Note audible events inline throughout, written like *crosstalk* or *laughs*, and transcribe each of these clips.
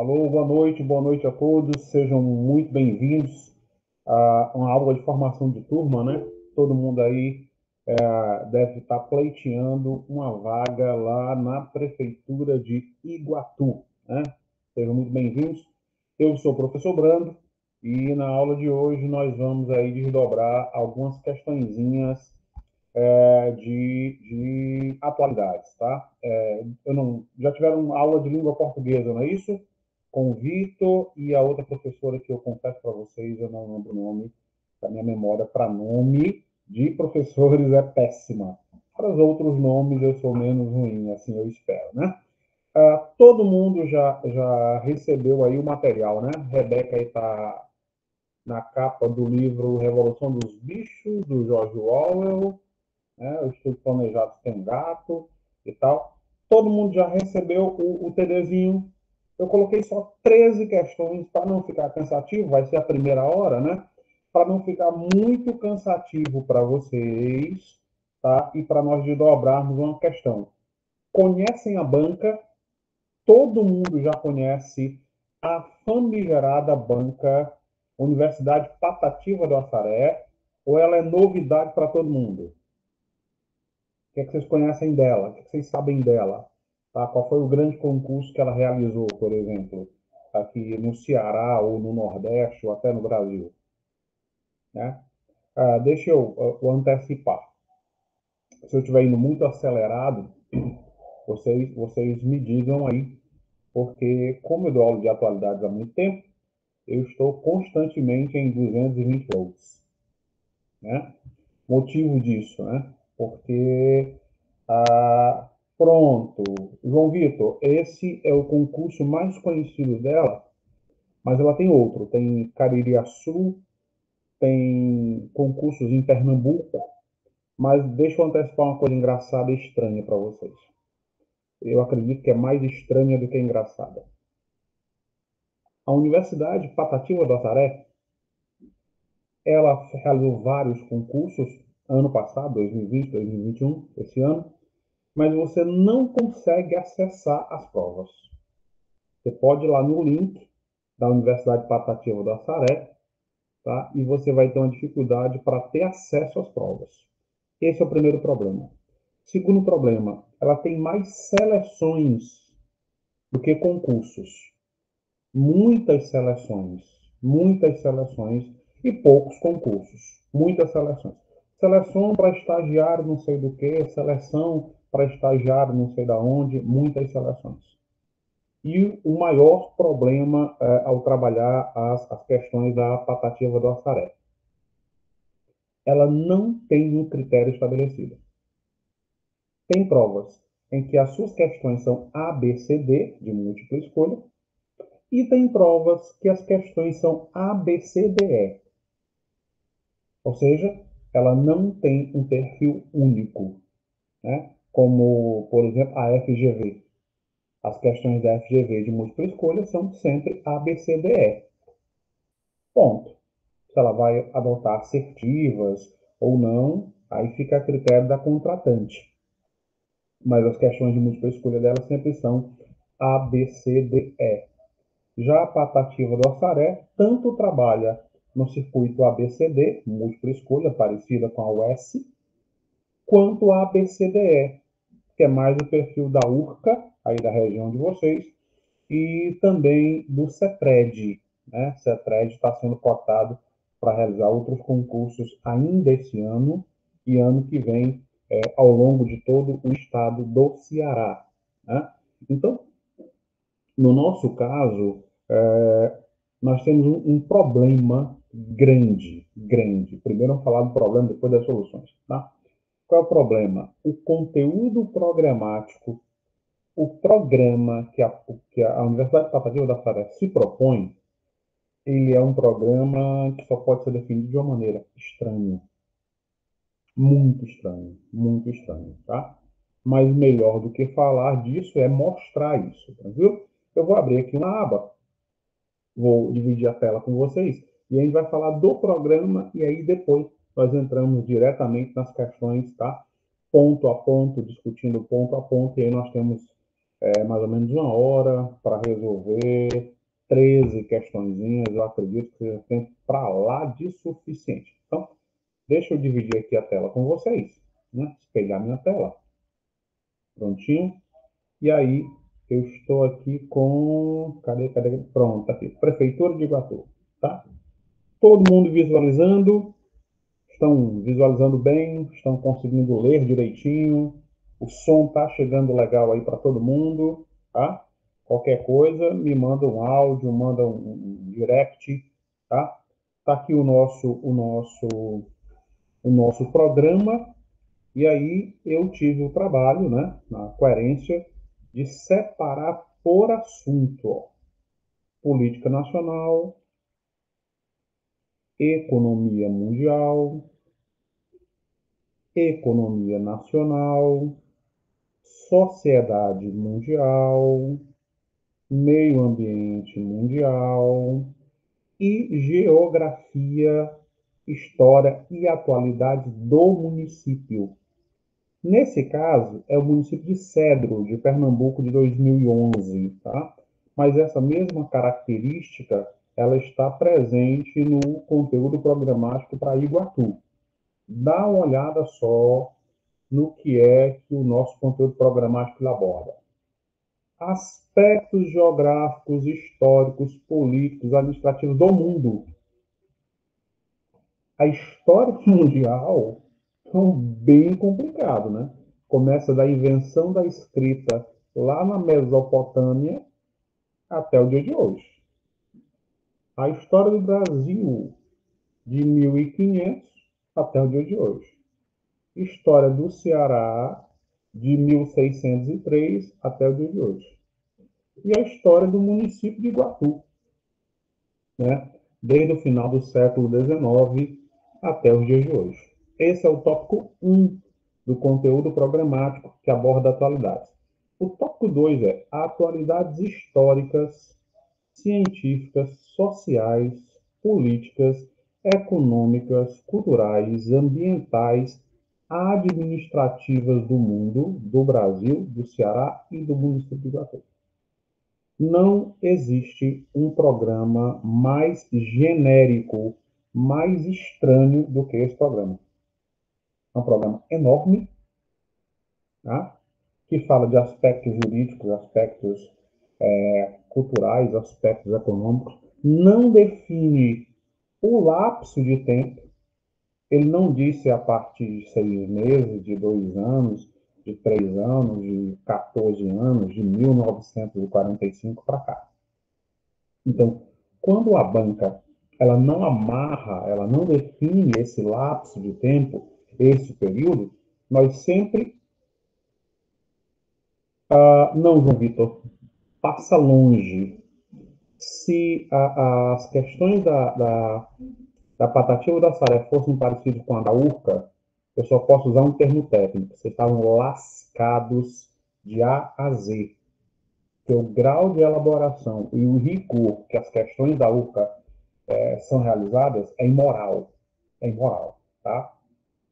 Alô, boa noite, boa noite a todos, sejam muito bem-vindos a uma aula de formação de turma, né? Todo mundo aí é, deve estar pleiteando uma vaga lá na Prefeitura de Iguatu, né? Sejam muito bem-vindos. Eu sou o professor Brando e na aula de hoje nós vamos aí desdobrar algumas questõezinhas é, de, de, atualidades, tá? É, eu não, já tiveram aula de língua portuguesa, não é isso? Com o Vitor e a outra professora que eu confesso para vocês, eu não lembro o nome, a minha memória para nome de professores é péssima. Para os outros nomes eu sou menos ruim, assim eu espero, né? Uh, todo mundo já, já recebeu aí o material, né? Rebeca aí está na capa do livro Revolução dos Bichos, do George Orwell né? o estudo planejado tem gato e tal. Todo mundo já recebeu o, o TDzinho. Eu coloquei só 13 questões para não ficar cansativo, vai ser a primeira hora, né? Para não ficar muito cansativo para vocês, tá? E para nós desdobrarmos uma questão. Conhecem a banca? Todo mundo já conhece a famigerada banca Universidade Patativa do Açaré, ou ela é novidade para todo mundo? O que, é que vocês conhecem dela? O que, é que vocês sabem dela? Tá? Qual foi o grande concurso que ela realizou, por exemplo, aqui no Ceará ou no Nordeste ou até no Brasil? Né? Ah, deixa eu, eu antecipar. Se eu estiver indo muito acelerado, *clears throat* vocês, vocês me digam aí, porque como eu dou aula de atualidades há muito tempo, eu estou constantemente em 220 volts. Né? Motivo disso, né? porque ah, pronto, João Vitor, esse é o concurso mais conhecido dela, mas ela tem outro, tem Caririaçu, tem concursos em Pernambuco, mas deixa eu antecipar uma coisa engraçada e estranha para vocês. Eu acredito que é mais estranha do que engraçada. A Universidade Patativa do Azaré, ela realizou vários concursos ano passado, 2020, 2021, esse ano, mas você não consegue acessar as provas. Você pode ir lá no link da Universidade Patativa do Açaré, tá? E você vai ter uma dificuldade para ter acesso às provas. Esse é o primeiro problema. Segundo problema, ela tem mais seleções do que concursos. Muitas seleções, muitas seleções e poucos concursos. Muitas seleções. Seleção para estagiário não sei do que, seleção para estagiário não sei da onde, muitas seleções. E o maior problema é, ao trabalhar as, as questões da patativa do assaré. Ela não tem um critério estabelecido. Tem provas em que as suas questões são A, B, C, D, de múltipla escolha, e tem provas que as questões são A, B, C, D, E. Ou seja, ela não tem um perfil único, né? Como, por exemplo, a FGV. As questões da FGV de múltipla escolha são sempre A, B, C, D, E. Ponto. Se ela vai adotar assertivas ou não, aí fica a critério da contratante. Mas as questões de múltipla escolha dela sempre são A, B, C, D, E. Já a patativa do Assaré tanto trabalha no circuito ABCD, múltipla escolha, parecida com a US, quanto a ABCDE, que é mais o perfil da URCA, aí da região de vocês, e também do CETRED. Né? CETRED está sendo cotado para realizar outros concursos ainda esse ano e ano que vem, é, ao longo de todo o estado do Ceará. Né? Então, no nosso caso, é, nós temos um, um problema grande, grande. Primeiro vamos falar do problema, depois das soluções, tá? Qual é o problema? O conteúdo programático, o programa que a, que a Universidade Patativa da Saré se propõe, ele é um programa que só pode ser definido de uma maneira estranha. Muito estranho, muito estranho, tá? Mas melhor do que falar disso é mostrar isso, tá viu? Eu vou abrir aqui uma aba, vou dividir a tela com vocês e a gente vai falar do programa e aí depois nós entramos diretamente nas questões, tá? Ponto a ponto, discutindo ponto a ponto, e aí nós temos é, mais ou menos uma hora para resolver 13 questõezinhas. Eu acredito que seja tempo para lá de suficiente. Então, deixa eu dividir aqui a tela com vocês, né? espelhar minha tela. Prontinho. E aí, eu estou aqui com. Cadê, cadê? Pronto, aqui. Prefeitura de Iguatu. Tá? Todo mundo visualizando. Estão visualizando bem, estão conseguindo ler direitinho. O som tá chegando legal aí para todo mundo, tá? Qualquer coisa, me manda um áudio, manda um, um direct, tá? Tá aqui o nosso, o nosso, o nosso programa. E aí eu tive o trabalho, né, na coerência, de separar por assunto. Ó. Política nacional, economia mundial, economia nacional, sociedade mundial, meio ambiente mundial e geografia, história e atualidade do município. Nesse caso, é o município de Cedro, de Pernambuco, de 2011, tá? Mas essa mesma característica, ela está presente no conteúdo programático para Iguatu. Dá uma olhada só no que é que o nosso conteúdo programático aborda. Aspectos geográficos, históricos, políticos, administrativos do mundo. A história *laughs* mundial são bem complicado, né? Começa da invenção da escrita lá na Mesopotâmia até o dia de hoje. A história do Brasil de 1500 até o dia de hoje. História do Ceará de 1603 até o dia de hoje. E a história do município de Iguatu, né? desde o final do século XIX até os dias de hoje. Esse é o tópico 1 do conteúdo programático que aborda atualidades. O tópico 2 é atualidades históricas, científicas, sociais, políticas, econômicas, culturais, ambientais, administrativas do mundo, do Brasil, do Ceará e do município de Iguatu. Não existe um programa mais genérico, mais estranho do que esse programa. É um programa enorme, tá? que fala de aspectos jurídicos, aspectos é, culturais, aspectos econômicos, não define o lapso de tempo. Ele não disse a partir de seis meses, de dois anos, de três anos, de 14 anos, de 1945 para cá. Então, quando a banca ela não amarra, ela não define esse lapso de tempo, esse período, nós sempre. Ah, não, João Vitor, passa longe. Se a, as questões da, da, da Patativa da Saré fossem parecidas com a da Urca, eu só posso usar um termo técnico. Vocês estavam lascados de A a Z. Que o grau de elaboração e o rigor que as questões da URCA é, são realizadas é imoral. É imoral, tá?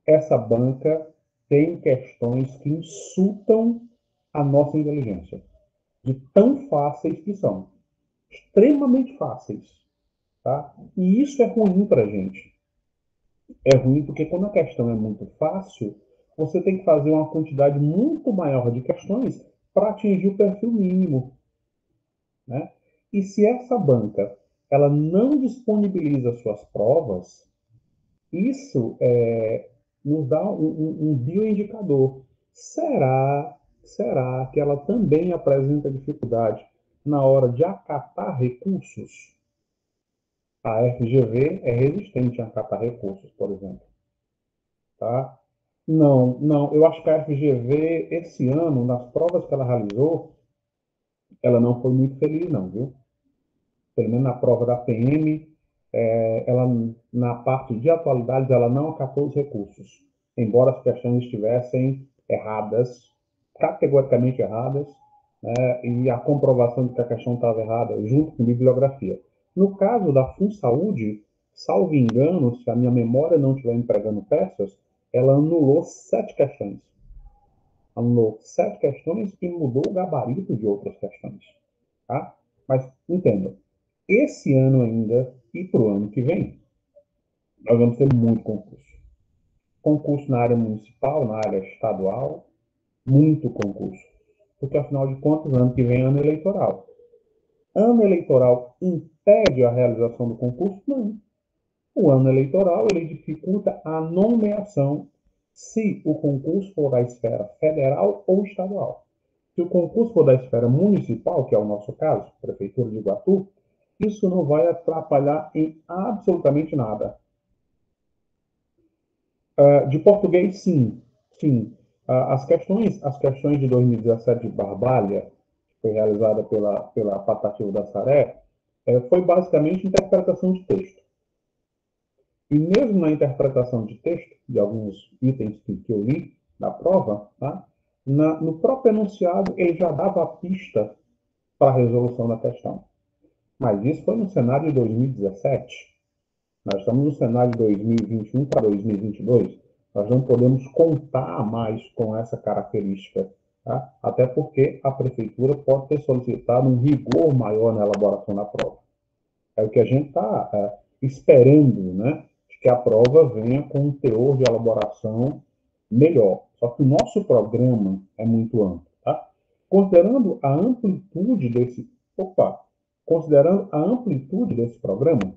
essa banca tem questões que insultam a nossa inteligência, de tão fáceis que são, extremamente fáceis, tá? E isso é ruim para a gente. É ruim porque quando a questão é muito fácil, você tem que fazer uma quantidade muito maior de questões para atingir o perfil mínimo, né? E se essa banca ela não disponibiliza suas provas, isso é, nos dá um, um, um bioindicador. Será, será que ela também apresenta dificuldade na hora de acatar recursos? A FGV é resistente a acatar recursos, por exemplo. Tá? Não, não. Eu acho que a FGV, esse ano, nas provas que ela realizou, ela não foi muito feliz, não, viu? Pelo menos na prova da PM, é, ela, na parte de atualidades, ela não acatou os recursos, embora as questões estivessem erradas, categoricamente erradas, né, e a comprovação de que a questão estava errada, junto com bibliografia. No caso da FunSaúde, salvo engano, se a minha memória não estiver empregando peças, ela anulou sete questões. anulou sete questões e mudou o gabarito de outras questões. Tá? Mas entenda, esse ano ainda e para o ano que vem, nós vamos ter muito concurso. Concurso na área municipal, na área estadual, muito concurso. Porque, afinal de contas, ano que vem é ano eleitoral. Ano eleitoral impede a realização do concurso? Não. O ano eleitoral ele dificulta a nomeação se o concurso for da esfera federal ou estadual. Se o concurso for da esfera municipal, que é o nosso caso, Prefeitura de Iguatu, isso não vai atrapalhar em absolutamente nada. Uh, de português, sim. Sim. Uh, as, questões, as questões de 2017 de Barbalha, que foi realizada pela, pela Patativa da Saré, uh, foi basicamente interpretação de texto. E mesmo na interpretação de texto, de alguns itens que, que eu li na prova, tá? na, no próprio enunciado ele já dava a pista para a resolução da questão. Mas isso foi no cenário de 2017. Nós estamos no cenário de 2021 para 2022. Nós não podemos contar mais com essa característica, tá? até porque a prefeitura pode ter solicitado um rigor maior na elaboração da prova. É o que a gente está é, esperando, né? que a prova venha com um teor de elaboração melhor. Só que o nosso programa é muito amplo, tá? Considerando a amplitude desse, opa, considerando a amplitude desse programa,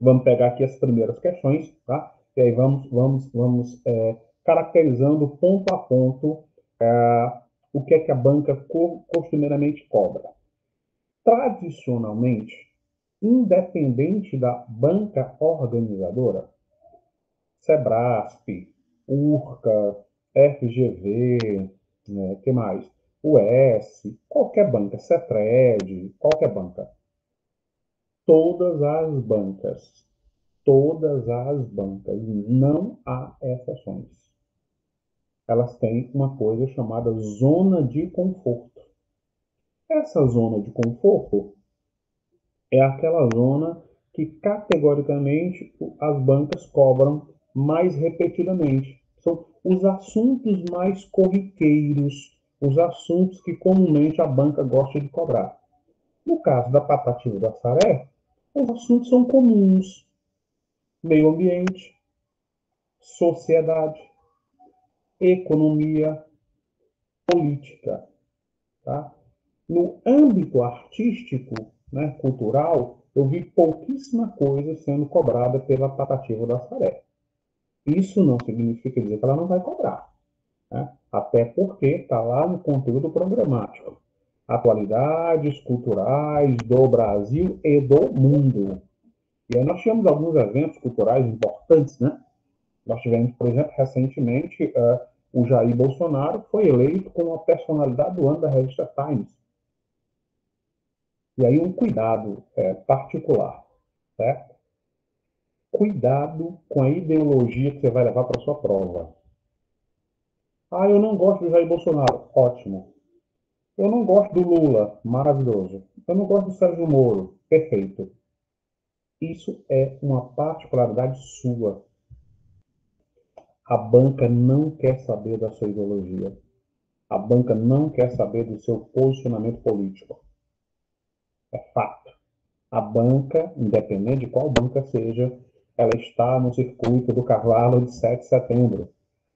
vamos pegar aqui as primeiras questões, tá? E aí vamos, vamos, vamos é, caracterizando ponto a ponto é, o que é que a banca costumeiramente cobra. Tradicionalmente, independente da banca organizadora, Sebrasp, Urca, FGV, né, que mais? US, qualquer banca, Cetred, qualquer banca. Todas as bancas, todas as bancas, não há exceções. Elas têm uma coisa chamada zona de conforto. Essa zona de conforto é aquela zona que categoricamente as bancas cobram mais repetidamente. São os assuntos mais corriqueiros, os assuntos que comumente a banca gosta de cobrar. No caso da Patativa da Saré, os assuntos são comuns: meio ambiente, sociedade, economia, política. Tá? No âmbito artístico, né, cultural, eu vi pouquíssima coisa sendo cobrada pela Patativa da Saré. Isso não significa dizer que ela não vai cobrar. Né? Até porque está lá no conteúdo programático. Atualidades culturais do Brasil e do mundo. Aí nós tivemos alguns eventos culturais importantes, né? Nós tivemos, por exemplo, recentemente, uh, o Jair Bolsonaro foi eleito como a personalidade do ano da revista Times. E aí um cuidado é, particular, certo? Cuidado com a ideologia que você vai levar para sua prova. Ah, eu não gosto do Jair Bolsonaro. Ótimo. Eu não gosto do Lula. Maravilhoso. Eu não gosto do Sérgio Moro. Perfeito. Isso é uma particularidade sua. A banca não quer saber da sua ideologia. A banca não quer saber do seu posicionamento político. É fato. A banca, independente de qual banca seja, ela está no circuito do cavalo de 7 de setembro,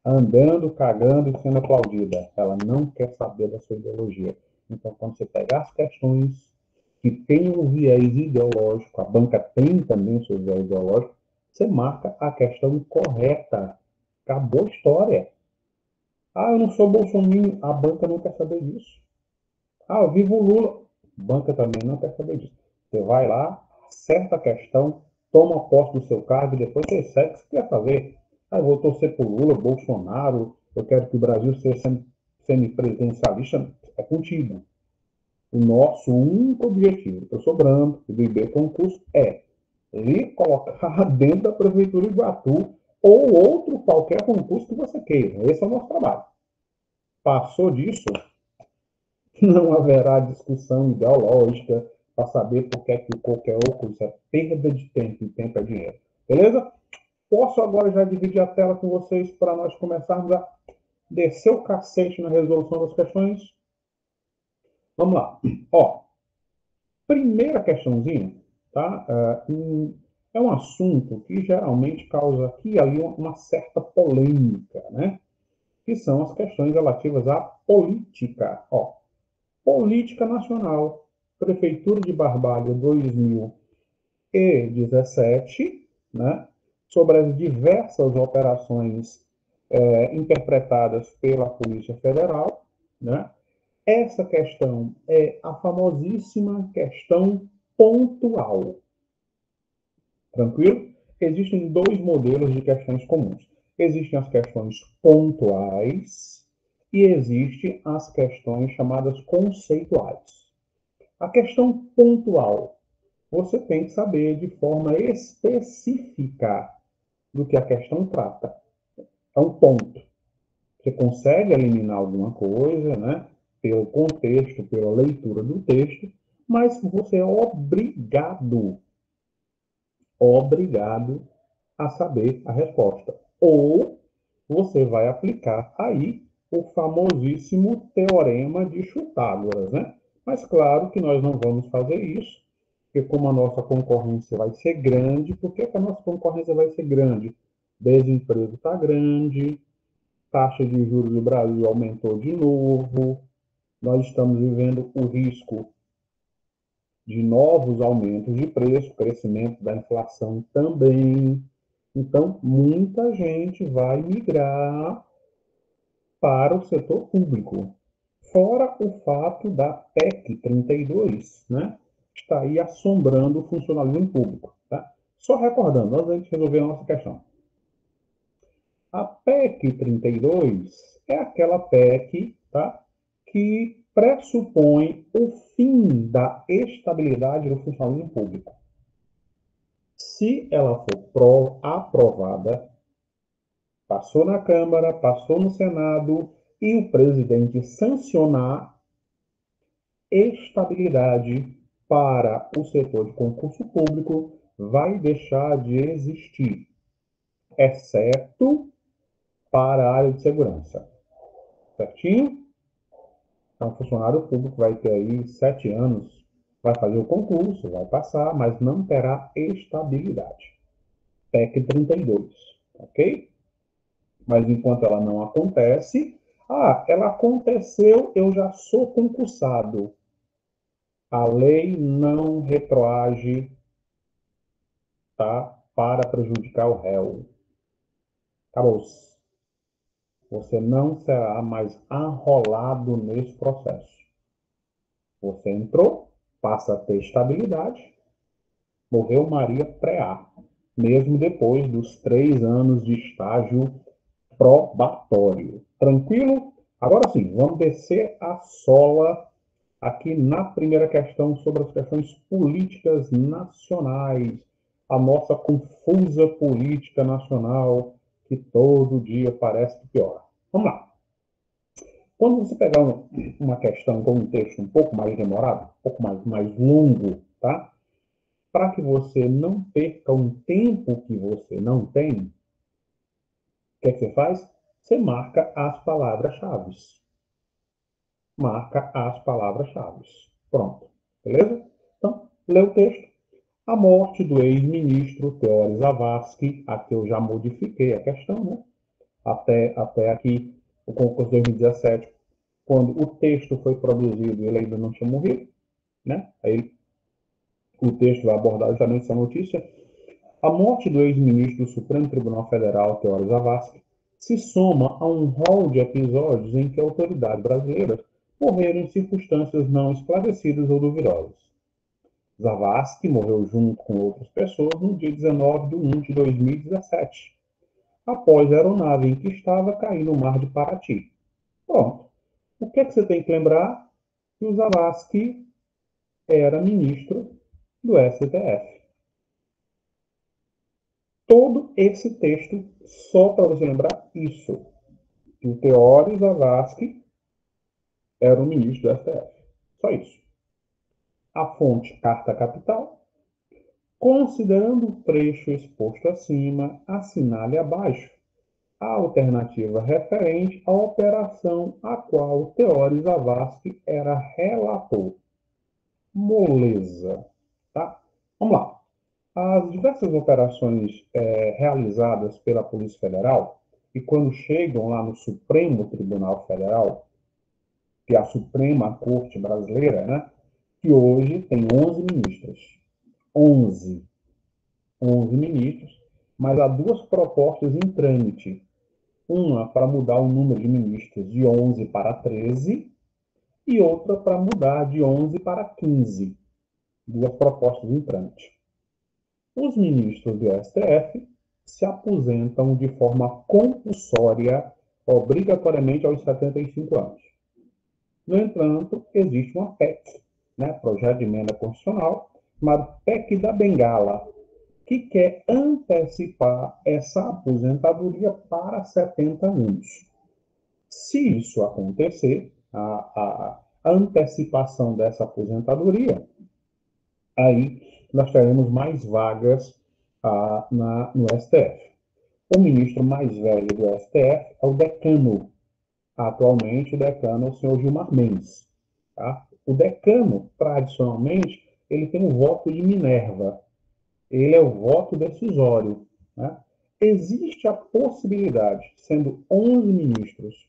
andando, cagando e sendo aplaudida. Ela não quer saber da sua ideologia. Então, quando você pegar as questões que têm um viés ideológico, a banca tem também seu viés ideológico, você marca a questão correta. Acabou a história. Ah, eu não sou bolsominion. A banca não quer saber disso. Ah, eu vivo Lula. Banca também não quer saber disso. Você vai lá, acerta a questão, toma posse do seu cargo e depois você segue o que você quer fazer. Ah, eu vou torcer por Lula, Bolsonaro, eu quero que o Brasil seja semipresidencialista. É contigo. O nosso único objetivo, eu sou branco, do IB Concurso, é lhe colocar *laughs* dentro da Prefeitura de Iguatu ou outro qualquer concurso que você queira. Esse é o nosso trabalho. Passou disso, *laughs* não haverá discussão ideológica para saber por que, é que qualquer coisa é perda de tempo e tempo é dinheiro. Beleza? Posso agora já dividir a tela com vocês para nós começarmos a descer o cacete na resolução das questões? Vamos lá. Ó, primeira questãozinha, tá? É um assunto que geralmente causa aqui ali uma certa polêmica, né? Que são as questões relativas à política. Ó, política nacional, Prefeitura de Barbalha 2017, né? Sobre as diversas operações é, interpretadas pela Polícia Federal, né? Essa questão é a famosíssima questão pontual. Tranquilo? Existem dois modelos de questões comuns. Existem as questões pontuais e existem as questões chamadas conceituais. A questão pontual, você tem que saber de forma específica do que a questão trata. É um ponto. Você consegue eliminar alguma coisa, né? Pelo contexto, pela leitura do texto, mas você é obrigado obrigado a saber a resposta. Ou você vai aplicar aí o famosíssimo teorema de Chutágoras, né? Mas claro que nós não vamos fazer isso, porque como a nossa concorrência vai ser grande, por que, que a nossa concorrência vai ser grande? Desemprego está grande, taxa de juros no Brasil aumentou de novo, nós estamos vivendo o risco de novos aumentos de preço, crescimento da inflação também. Então, muita gente vai migrar para o setor público. Fora o fato da PEC 32, né? Está aí assombrando o funcionalismo público. Tá? Só recordando, antes gente resolver a nossa questão. A PEC 32 é aquela PEC tá? Que pressupõe o fim da estabilidade do funcionamento público. Se ela for aprovada, passou na Câmara, passou no Senado e o presidente sancionar estabilidade para o setor de concurso público vai deixar de existir, exceto para a área de segurança. Certinho? Então, funcionário público vai ter aí sete anos, vai fazer o concurso, vai passar, mas não terá estabilidade. PEC 32, ok? Mas enquanto ela não acontece, ah, ela aconteceu, eu já sou concursado. A lei não retroage tá, para prejudicar o réu. Acabou-se você não será mais arrolado nesse processo. Você entrou, passa a ter estabilidade, morreu Maria pré-A, mesmo depois dos três anos de estágio probatório. Tranquilo? Agora sim, vamos descer a sola aqui na primeira questão sobre as questões políticas nacionais, a nossa confusa política nacional que todo dia parece que piora. Vamos lá. Quando você pegar uma questão com um texto um pouco mais demorado, um pouco mais, mais longo, tá? Para que você não perca um tempo que você não tem, o que, é que você faz? Você marca as palavras-chave. Marca as palavras-chave. Pronto. Beleza? Então, lê o texto. A morte do ex-ministro Teori Zavascki, aqui eu já modifiquei a questão, né? até, até aqui o concurso 2017, quando o texto foi produzido, ele ainda não tinha morrido, né? Aí o texto vai abordar justamente essa notícia. A morte do ex-ministro do Supremo Tribunal Federal, Teório Zavascki, se soma a um rol de episódios em que autoridades brasileiras morreram em circunstâncias não esclarecidas ou duvidosas. Zavascki morreu junto com outras pessoas no dia 19 de 1 de 2017, após a aeronave em que estava cair no mar de Paraty. Pronto. O que, é que você tem que lembrar? Que o Zavascki era ministro do STF. Todo esse texto, só para você lembrar isso. Que o Teori Zavascki era o ministro do STF. Só isso. A fonte Carta Capital, Considerando o trecho exposto acima, assinale abaixo a alternativa referente à operação a qual Teori Zavascki era relator. Moleza. Tá? Vamos lá. As diversas operações é, realizadas pela Polícia Federal, e quando chegam lá no Supremo Tribunal Federal, que é a Suprema Corte Brasileira, né, que hoje tem 11 ministros. 11. 11 ministros, mas há duas propostas em trâmite uma para mudar o número de ministros de 11 para 13 e outra para mudar de 11 para 15. Duas propostas em trâmite. Os ministros do STF se aposentam de forma compulsória, obrigatoriamente aos 75 anos. No entanto, existe uma PEC, né, Projeto de Emenda Constitucional, chamado PEC da Bengala, que quer antecipar essa aposentadoria para 70 anos. Se isso acontecer, a, a, antecipação dessa aposentadoria, aí nós teremos mais vagas ah, na, no STF. O ministro mais velho do STF é o decano. Atualmente, o decano é o senhor Gilmar Mendes. Tá? O decano, tradicionalmente, ele tem o voto de Minerva ele é o voto decisório. Né? Existe a possibilidade, sendo 11 ministros,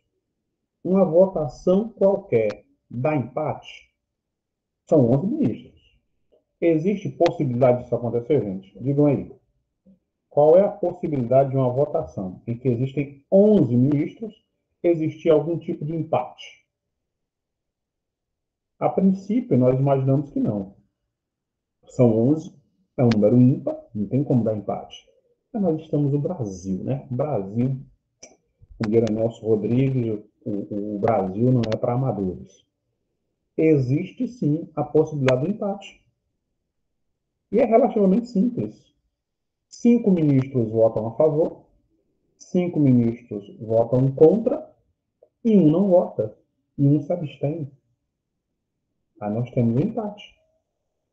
uma votação qualquer dá empate? São 11 ministros. Existe possibilidade disso acontecer, gente? Digam aí. Qual é a possibilidade de uma votação em que existem 11 ministros, existir algum tipo de empate? A princípio, nós imaginamos que não. São 11, é um número ímpar, não tem como dar empate. Mas nós estamos no Brasil, né? Brasil, o Guilherme Nelson Rodrigues, o, o Brasil não é para amadores. Existe sim a possibilidade do empate. E é relativamente simples. Cinco ministros votam a favor, cinco ministros votam contra e um não vota. E um se abstém. Aí nós temos um empate.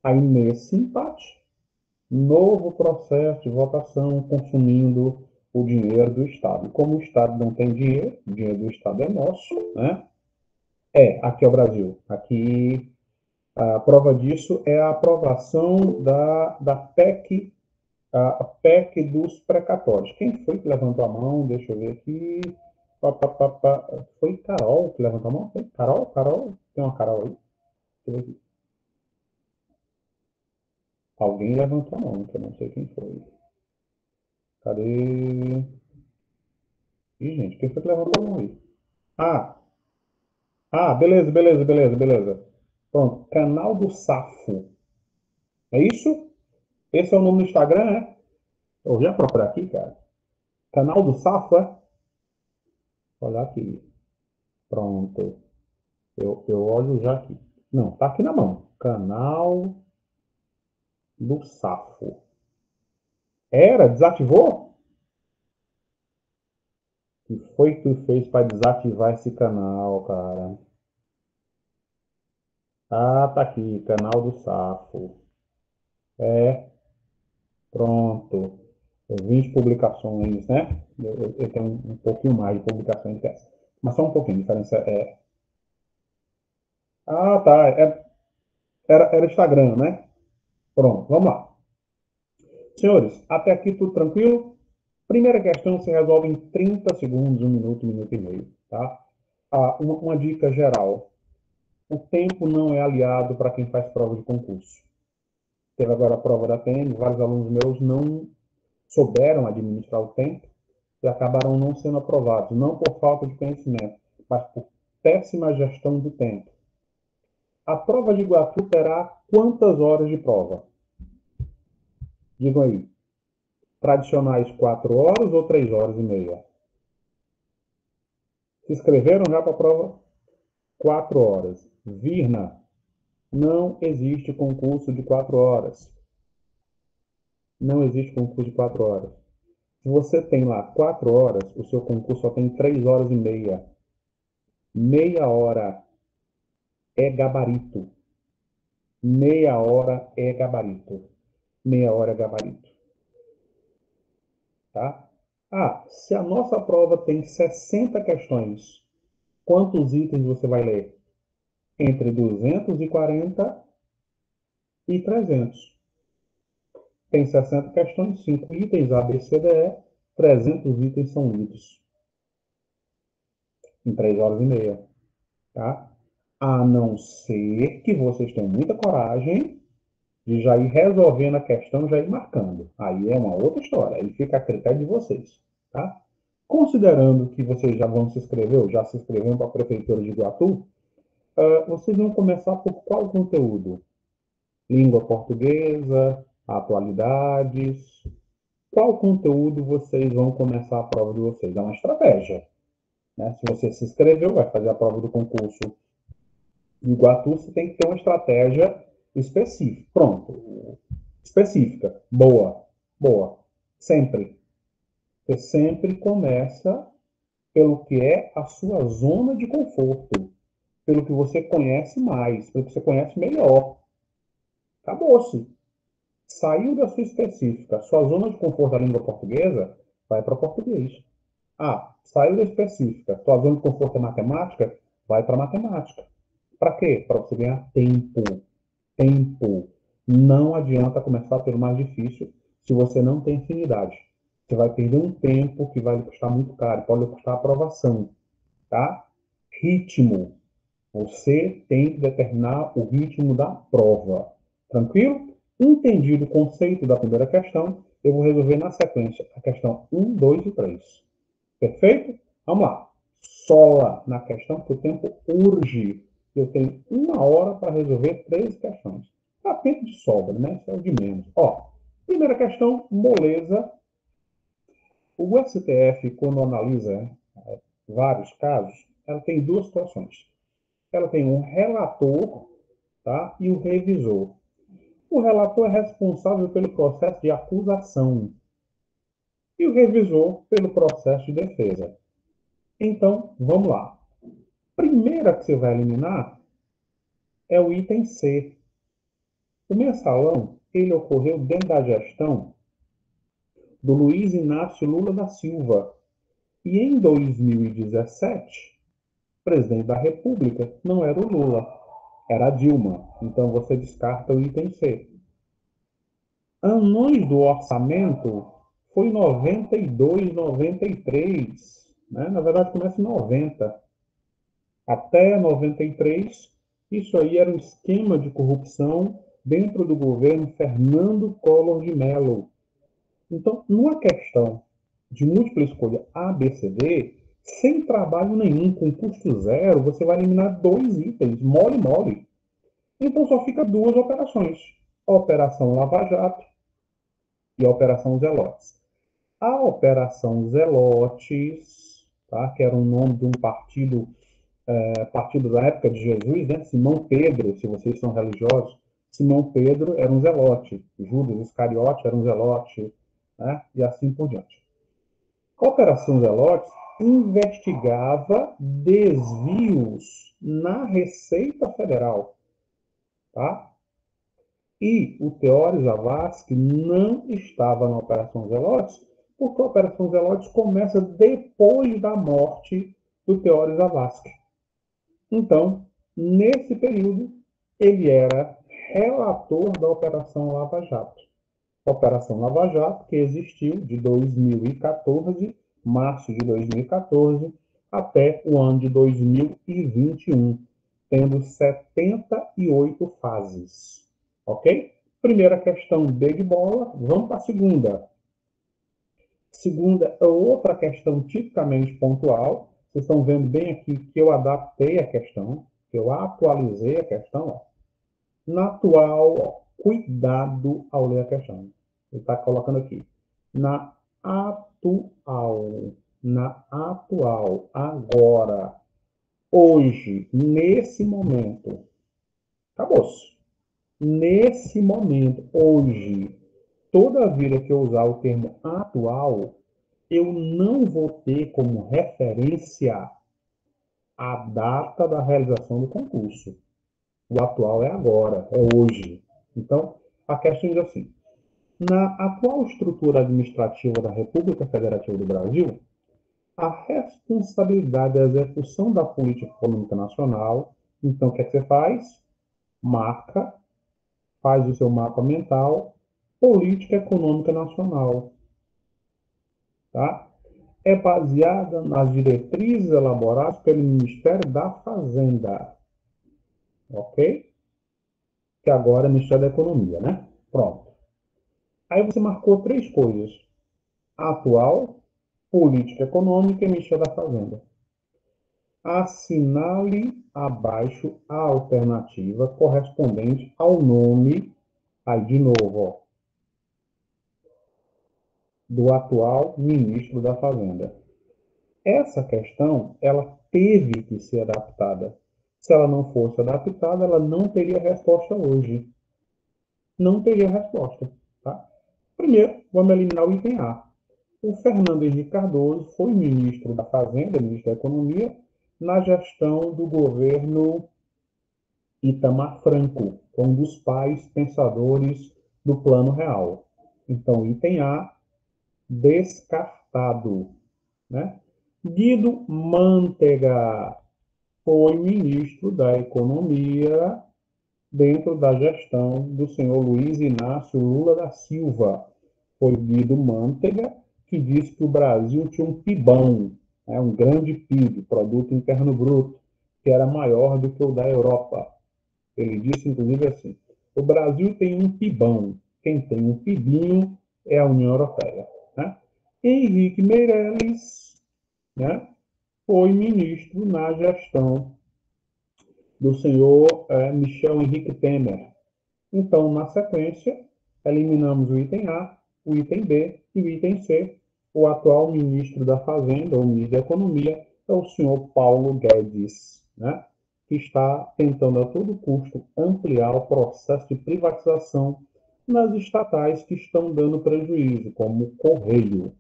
Aí nesse empate, novo processo de votação consumindo o dinheiro do Estado. Como o Estado não tem dinheiro, o dinheiro do Estado é nosso, né? É, aqui é o Brasil. Aqui a prova disso é a aprovação da, da PEC, a PEC dos precatórios. Quem foi que levantou a mão? Deixa eu ver aqui. Foi Carol que levantou a mão? Foi Carol? Carol? Tem uma Carol aí? Alguém levantou a mão, que eu não sei quem foi. Cadê? Ih, gente, quem foi que levantou a mão aí? Ah! Ah, beleza, beleza, beleza, beleza. Pronto, canal do Safo. É isso? Esse é o nome do Instagram, né? Eu já procurei aqui, cara. Canal do Safo, é? Olha aqui. Pronto. Eu, eu olho já aqui. Não, tá aqui na mão. Canal do Safo. Era? Desativou? O que foi que tu fez para desativar esse canal, cara? Ah, tá aqui, canal do Safo. É. Pronto. 20 publicações, né? Eu, eu, tenho um pouquinho mais de publicações que essa. Mas só um pouquinho, a diferença é. Ah, tá. É, era, era Instagram, né? Pronto, vamos lá. Senhores, até aqui tudo tranquilo? Primeira questão se resolve em 30 segundos, um minuto, um minuto e meio. Tá? Ah, uma, uma dica geral. O tempo não é aliado para quem faz prova de concurso. Teve agora a prova da TM, vários alunos meus não souberam administrar o tempo e acabaram não sendo aprovados, não por falta de conhecimento, mas por péssima gestão do tempo. A prova de Iguatu terá quantas horas de prova? Digam aí. Tradicionais quatro horas ou três horas e meia? Se inscreveram já para a prova? Quatro horas. Virna, não existe concurso de quatro horas. Não existe concurso de quatro horas. Se você tem lá quatro horas, o seu concurso só tem três horas e meia. Meia hora é gabarito. Meia hora é gabarito. Meia hora é gabarito. Tá? Ah, se a nossa prova tem 60 questões, quantos itens você vai ler? Entre 240 e 300. Tem 60 questões, 5 itens, A, B, C, D, E, 300 itens são lidos. Em 3 horas e meia. Tá? A não ser que vocês tenham muita coragem de já ir resolvendo a questão, já ir marcando. Aí é uma outra história, aí fica a critério de vocês. Tá? Considerando que vocês já vão se inscrever, ou já se inscreveram para a Prefeitura de Iguatu, uh, vocês vão começar por qual conteúdo? Língua portuguesa, atualidades. Qual conteúdo vocês vão começar a prova de vocês? É uma estratégia. Né? Se você se inscreveu, vai fazer a prova do concurso em Iguatu, você tem que ter uma estratégia específica. Pronto. Específica. Boa. Boa. Sempre. Você sempre começa pelo que é a sua zona de conforto, pelo que você conhece mais, pelo que você conhece melhor. Acabou-se. Saiu da sua específica, sua zona de conforto da língua portuguesa, vai para português. Ah, saiu da específica, sua zona de conforto é matemática, vai para matemática. Para quê? Para você ganhar tempo. Tempo. Não adianta começar pelo mais difícil se você não tem afinidade. Você vai perder um tempo que vai lhe custar muito caro, pode lhe custar aprovação. Tá? Ritmo. Você tem que determinar o ritmo da prova. Tranquilo? Entendido o conceito da primeira questão, eu vou resolver na sequência a questão 1, 2 e 3. Perfeito? Vamos lá. Sola na questão, porque o tempo urge. Eu tenho uma hora para resolver três questões. Tá tempo de sobra, né? Isso é o de menos. Ó, primeira questão, moleza. O STF, quando analisa é, vários casos, ela tem duas situações. Ela tem um relator tá, e o um revisor. O relator é responsável pelo processo de acusação e o revisor pelo processo de defesa. Então, vamos lá. Primeira que você vai eliminar é o item C. O mensalão, ele ocorreu dentro da gestão do Luiz Inácio Lula da Silva. E em 2017, presidente da República não era o Lula, era a Dilma. Então você descarta o item C. Anões do orçamento foi 92, 93. Né? Na verdade, começa em 90. Até 93, isso aí era um esquema de corrupção dentro do governo Fernando Collor de Mello. Então, numa questão de múltipla escolha A, B, C, D, sem trabalho nenhum, com custo zero, você vai eliminar dois itens, mole, mole. Então só fica duas operações: a Operação Lava Jato e a Operação Zelotes. A Operação Zelotes, tá, que era o nome de um partido, é, partido da época de Jesus, né, Simão Pedro, se vocês são religiosos, Simão Pedro era um zelote, Judas Iscariote era um zelote, né, e assim por diante. A Operação Zelotes investigava desvios na Receita Federal. Tá? E o Teório Zavascki não estava na Operação Zelotes, porque a Operação Zelotes começa depois da morte do Teório Zavascki. Então, nesse período, ele era relator da Operação Lava Jato. Operação Lava Jato, que existiu de 2014 março de 2014 até o ano de 2021, tendo 78 fases. Ok? Primeira questão B de bola, vamos para a segunda. Segunda outra questão tipicamente pontual. Vocês estão vendo bem aqui que eu adaptei a questão, que eu atualizei a questão. Ó. Na atual, ó, cuidado ao ler a questão. Ele está colocando aqui. Na atual, na atual, agora, hoje, nesse momento. Acabou-se. Nesse momento, hoje, toda vida que eu usar o termo atual, eu não vou ter como referência a data da realização do concurso. O atual é agora, é hoje. Então, a questão diz assim: Na atual estrutura administrativa da República Federativa do Brasil, a responsabilidade da execução da política econômica nacional, então o que, é que você faz? Marca, faz o seu mapa mental, política econômica nacional. Tá? É baseada nas diretrizes elaboradas pelo Ministério da Fazenda. Ok? Que agora é Ministério da Economia, né? Pronto. Aí você marcou três coisas: atual, política econômica e Ministério da Fazenda. Assinale abaixo a alternativa correspondente ao nome, aí de novo, ó, do atual ministro da Fazenda. Essa questão, ela teve que ser adaptada. Se ela não fosse adaptada, ela não teria resposta hoje. Não teria resposta. Tá? Primeiro, vamos eliminar o item A. O Fernando Henrique Cardoso foi ministro da Fazenda, ministro da Economia, na gestão do governo Itamar Franco, um dos pais pensadores do Plano Real. Então, item A, descartado. Né? Guido Mantega foi ministro da Economia dentro da gestão do senhor Luiz Inácio Lula da Silva. Foi Guido Mantega que disse que o Brasil tinha um PIBão, né, um grande PIB, Produto Interno Bruto, que era maior do que o da Europa. Ele disse, inclusive, assim: o Brasil tem um PIBão, quem tem um PIBinho é a União Europeia. Henrique Meirelles né, foi ministro na gestão do senhor é, Michel Henrique Temer. Então, na sequência, eliminamos o item A, o item B e o item C. O atual ministro da Fazenda, ou ministro da Economia, é o senhor Paulo Guedes, né, que está tentando a todo custo ampliar o processo de privatização nas estatais que estão dando prejuízo, como o Correio.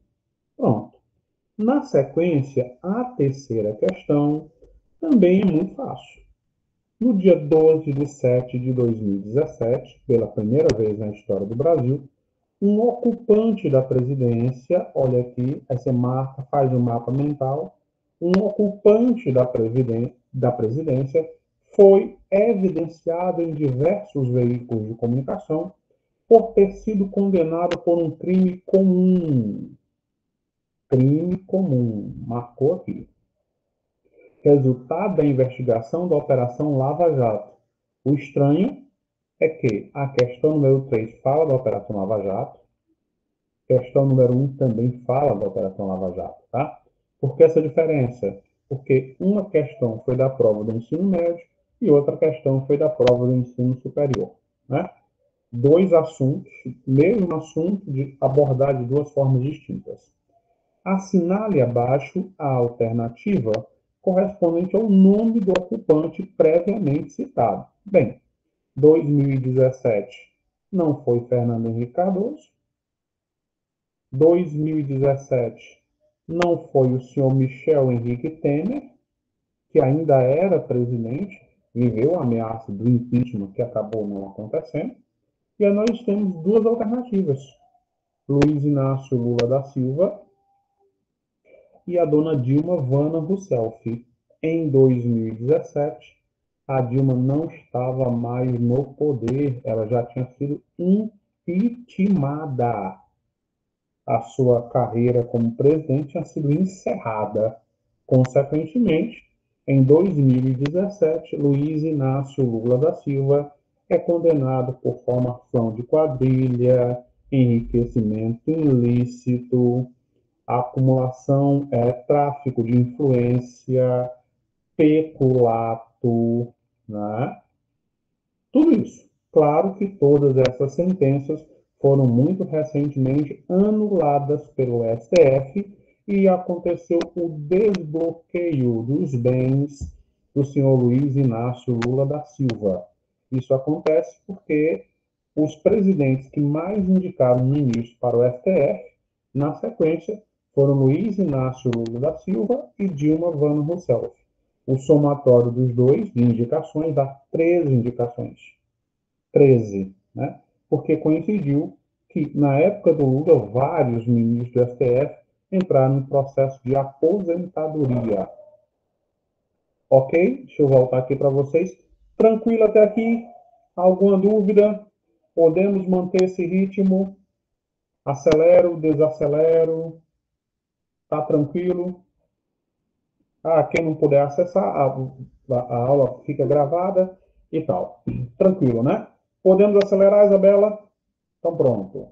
Pronto. Na sequência, a terceira questão também é muito fácil. No dia 12 de 7 de 2017, pela primeira vez na história do Brasil, um ocupante da presidência, olha aqui, essa marca faz um mapa mental, um ocupante da, da presidência foi evidenciado em diversos veículos de comunicação por ter sido condenado por um crime comum. Crime comum, marcou aqui. Resultado da investigação da Operação Lava Jato. O estranho é que a questão número 3 fala da Operação Lava Jato, questão número 1 também fala da Operação Lava Jato, tá? Por que essa diferença? Porque uma questão foi da prova do ensino médio e outra questão foi da prova do ensino superior, né? dois assuntos, mesmo assunto, de abordar de duas formas distintas. Assinale abaixo a alternativa correspondente ao nome do ocupante previamente citado. Bem, 2017 não foi Fernando Henrique Cardoso. 2017 não foi o senhor Michel Henrique Temer, que ainda era presidente, viveu a ameaça do impeachment que acabou não acontecendo. E aí nós temos duas alternativas: Luiz Inácio Lula da Silva e a dona Dilma Vana Rousseff. Em 2017, a Dilma não estava mais no poder, ela já tinha sido impeachmentada. A sua carreira como presidente tinha sido encerrada. Consequentemente, em 2017, Luiz Inácio Lula da Silva é condenado por formação de quadrilha, enriquecimento ilícito, acumulação, é, tráfico de influência, peculato, né? Tudo isso. Claro que todas essas sentenças foram muito recentemente anuladas pelo STF e aconteceu o desbloqueio dos bens do senhor Luiz Inácio Lula da Silva. Isso acontece porque os presidentes que mais indicaram ministros para o STF, na sequência, foram Luiz Inácio Lula da Silva e Dilma Van Rousseff. O somatório dos dois de indicações dá 13 indicações. 13, né? Porque coincidiu que, na época do Lula, vários ministros do STF entraram em processo de aposentadoria. Ok? Deixa eu voltar aqui para vocês. Tranquilo até aqui? Alguma dúvida? Podemos manter esse ritmo? Acelero, desacelero? Tá tranquilo? Ah, quem não puder acessar, a, a, aula fica gravada e tal. Tranquilo, né? Podemos acelerar, Isabela? Então, pronto.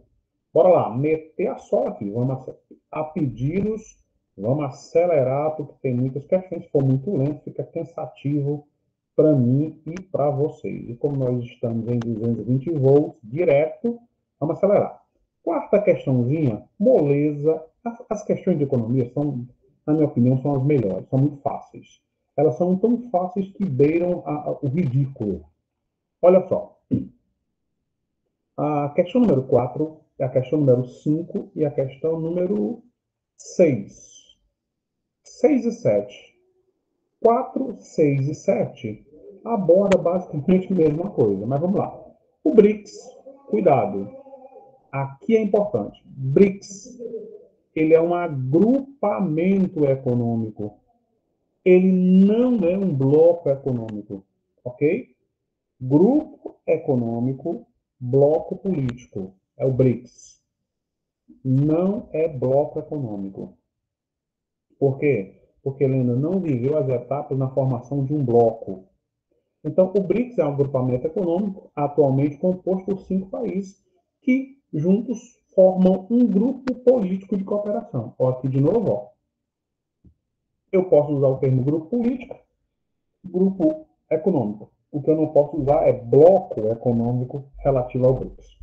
Bora lá, meter a sola aqui. Vamos a pedidos, vamos acelerar, porque tem muitas questões. Se for muito lento, fica cansativo para mim e para vocês. E como nós estamos em 220 volts direto, vamos acelerar. Quarta questãozinha, moleza. As, as questões de economia são, na minha opinião, são as melhores, são muito fáceis. Elas são tão fáceis que beiram a, a, o ridículo. Olha só. A questão número 4 é a questão número 5 e a questão número 6. 6 e 7. 4, 6 e 7 aborda basicamente a mesma coisa, mas vamos lá. O BRICS, cuidado, aqui é importante. BRICS, ele é um agrupamento econômico. Ele não é um bloco econômico, ok? Grupo econômico, bloco político, é o BRICS. Não é bloco econômico. Por quê? Porque ele ainda não viveu as etapas na formação de um bloco. Então, o BRICS é um agrupamento econômico atualmente composto por cinco países que juntos formam um grupo político de cooperação. Ó, aqui de novo, ó. Eu posso usar o termo grupo político, grupo econômico. O que eu não posso usar é bloco econômico relativo ao BRICS.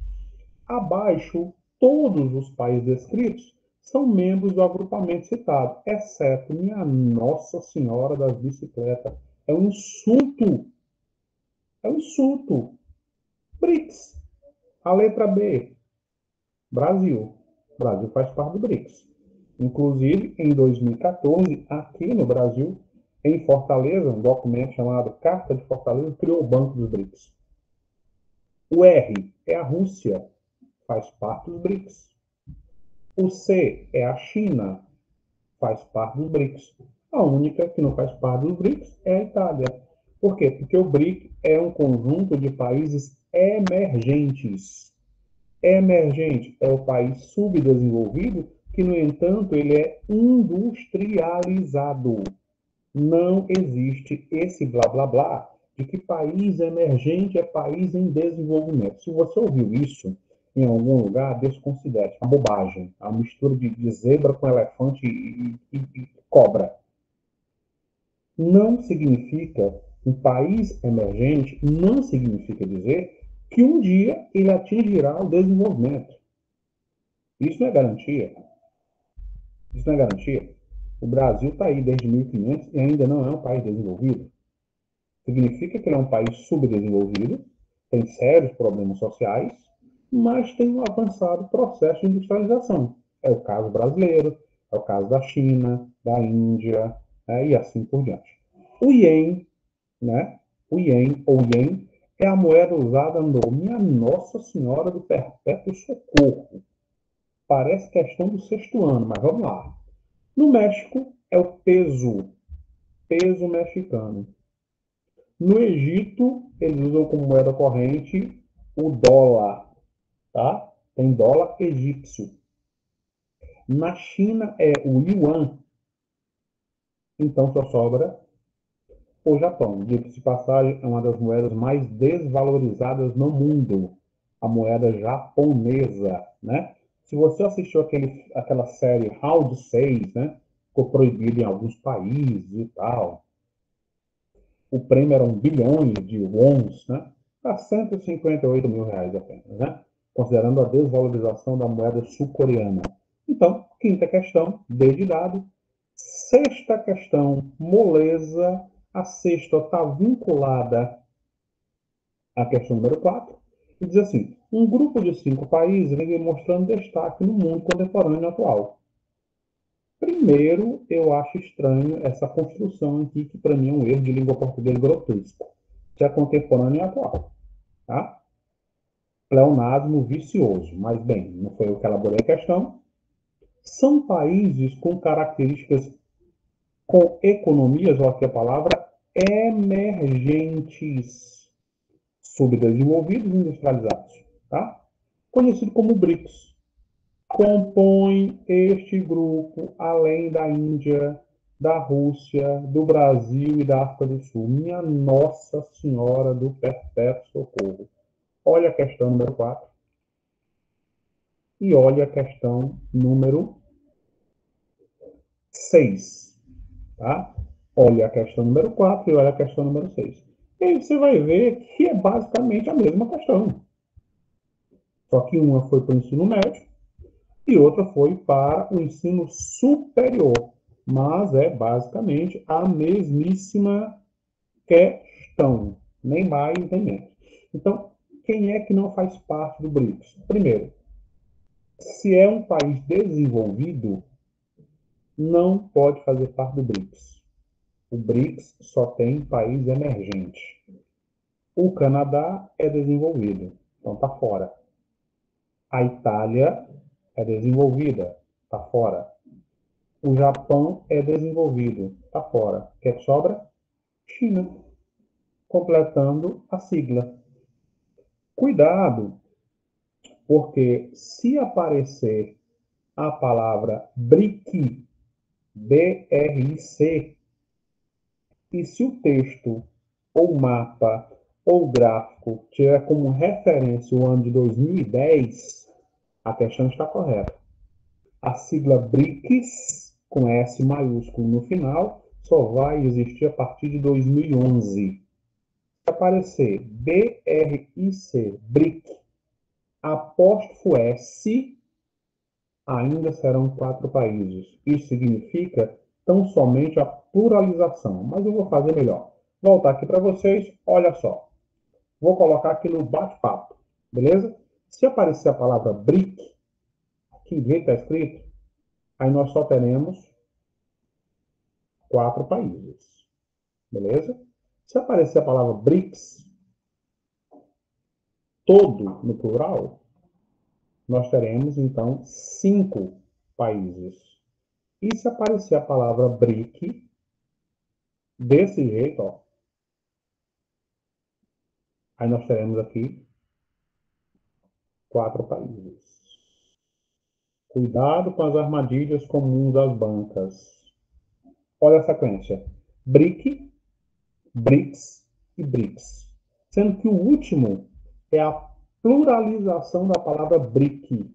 Abaixo, todos os países descritos são membros do agrupamento citado, exceto minha Nossa Senhora das Bicicletas. É um insulto é um insulto. BRICS. A letra B. Brasil. O Brasil faz parte do BRICS. Inclusive, em 2014, aqui no Brasil, em Fortaleza, um documento chamado Carta de Fortaleza criou o Banco dos BRICS. O R é a Rússia, faz parte dos BRICS. O C é a China, faz parte dos BRICS. A única que não faz parte dos BRICS é a Itália. Por quê? Porque o BRIC é um conjunto de países emergentes. Emergente é o país subdesenvolvido que, no entanto, ele é industrializado. Não existe esse blá blá blá de que país emergente é país em desenvolvimento. Se você ouviu isso em algum lugar, desconsidere. É uma bobagem. É uma mistura de, de zebra com elefante e, e, e cobra. Não significa um país emergente não significa dizer que um dia ele atingirá o desenvolvimento. Isso não é garantia. Isso não é garantia. O Brasil está aí desde 1500 e ainda não é um país desenvolvido. Significa que ele é um país subdesenvolvido, tem sérios problemas sociais, mas tem um avançado processo de industrialização. É o caso brasileiro, é o caso da China, da Índia né, e assim por diante. O Ien né? O ien, ou ien, é a moeda usada no Minha Nossa Senhora do Perpétuo Socorro. Parece questão do sexto ano, mas vamos lá. No México, é o peso, peso mexicano. No Egito, eles usam como moeda corrente o dólar, tá? Tem dólar egípcio. Na China é o yuan. Então só sobra o Japão, diga-se de passagem, é uma das moedas mais desvalorizadas no mundo, a moeda japonesa, né? Se você assistiu aquele, aquela série Round 6, né? Ficou proibido em alguns países e tal. O prêmio era um bilhões de wons, né? Para 158 mil reais apenas, né? Considerando a desvalorização da moeda sul-coreana. Então, quinta questão, D dado. Sexta questão, moleza a sexta está vinculada à questão número 4 e diz assim: um grupo de cinco países vem demonstrando destaque no mundo contemporâneo atual. Primeiro, eu acho estranho essa construção aqui, que para mim é um erro de língua portuguesa grotesco, que é contemporâneo e atual. Tá? pleonasmo vicioso. Mas, bem, não foi eu que elaborei a questão. São países com características, com economias, ou aqui a palavra, emergentes, subdesenvolvidos e industrializados, tá? Conhecido como BRICS. Compõe este grupo, além da Índia, da Rússia, do Brasil e da África do Sul. Minha Nossa Senhora do Perpétuo Socorro. Olha a questão número 4. E olha a questão número 6. Tá? Olha a questão número 4 e olha a questão número 6. E aí você vai ver que é basicamente a mesma questão. Só que uma foi para o ensino médio e outra foi para o ensino superior mas é basicamente a mesmíssima questão, nem mais nem menos. Então, quem é que não faz parte do BRICS? Primeiro, se é um país desenvolvido, não pode fazer parte do BRICS. O BRICS só tem país emergente. O Canadá é desenvolvido, então está fora. A Itália é desenvolvida, está fora. O Japão é desenvolvido, está fora. Quer que sobra? China, completando a sigla. Cuidado, porque se aparecer a palavra BRIC, B-R-I-C, e se o texto, ou mapa, ou gráfico tiver como referência o ano de 2010, a questão está correta. A sigla BRICS com S maiúsculo no final, só vai existir a partir de 2011. Se aparecer BRIC, BRIC, apóstrofo S, ainda serão quatro países. Isso significa tão somente a pluralização. Mas eu vou fazer melhor. Voltar aqui para vocês, olha só. Vou colocar aqui no bate-papo, beleza? Se aparecer a palavra BRIC, aqui do está escrito, aí nós só teremos quatro países. Beleza? Se aparecer a palavra BRICS, todo no plural, nós teremos então cinco países. E se aparecer a palavra BRIC, desse jeito, ó, aí nós teremos aqui quatro países. Cuidado com as armadilhas comuns às bancas. Olha a sequência. BRIC, BRICS e BRICS. Sendo que o último é a pluralização da palavra BRIC.